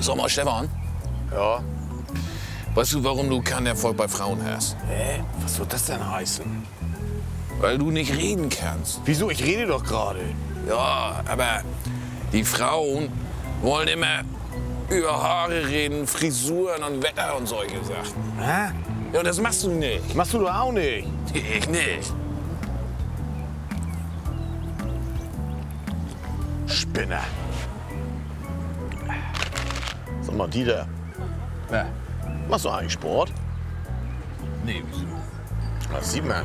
Sag mal, Stefan, Ja. weißt du, warum du keinen Erfolg bei Frauen hast? Hä? Was soll das denn heißen? Weil du nicht reden kannst. Wieso? Ich rede doch gerade. Ja, aber die Frauen wollen immer über Haare reden, Frisuren und Wetter und solche Sachen. Hä? Ja, das machst du nicht. Machst du doch auch nicht. Ich nicht. Spinner. Mal, Dieter, Ja. machst du eigentlich Sport? Nee, wieso? Das sieht man.